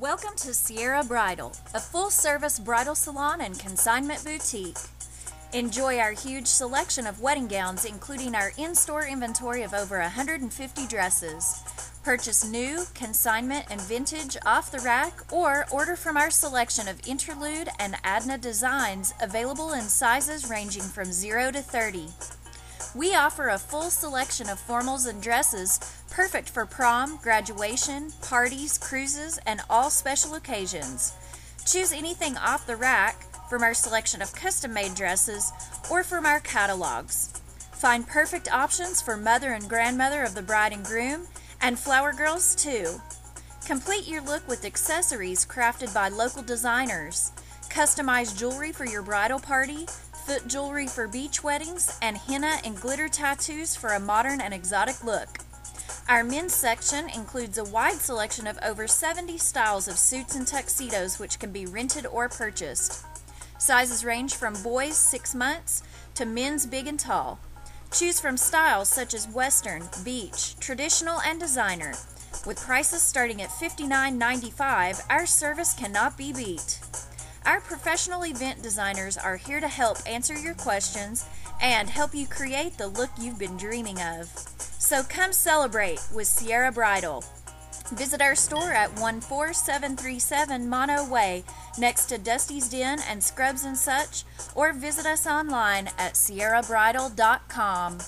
Welcome to Sierra Bridal, a full service bridal salon and consignment boutique. Enjoy our huge selection of wedding gowns, including our in store inventory of over 150 dresses. Purchase new, consignment, and vintage off the rack, or order from our selection of interlude and Adna designs available in sizes ranging from 0 to 30. We offer a full selection of formals and dresses perfect for prom, graduation, parties, cruises, and all special occasions. Choose anything off the rack from our selection of custom made dresses or from our catalogs. Find perfect options for mother and grandmother of the bride and groom and flower girls too. Complete your look with accessories crafted by local designers. Customize jewelry for your bridal party, foot jewelry for beach weddings, and henna and glitter tattoos for a modern and exotic look. Our men's section includes a wide selection of over 70 styles of suits and tuxedos which can be rented or purchased. Sizes range from boys 6 months to men's big and tall. Choose from styles such as Western, Beach, Traditional, and Designer. With prices starting at $59.95, our service cannot be beat. Our professional event designers are here to help answer your questions and help you create the look you've been dreaming of. So come celebrate with Sierra Bridal. Visit our store at 14737 Mono Way next to Dusty's Den and Scrubs and such, or visit us online at sierrabridal.com.